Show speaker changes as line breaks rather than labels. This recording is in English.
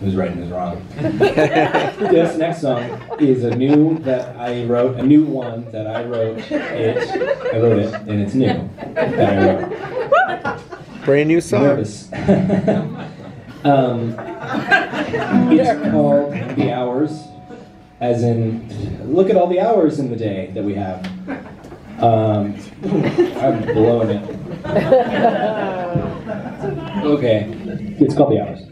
who's right and who's wrong. this next song is a new that I wrote, a new one that I wrote. It, I wrote it, and it's new that I wrote.
Brand new song.
Nervous. um, it's called The Hours, as in, look at all the hours in the day that we have. Um, I'm blowing it. Okay, it's called The Hours.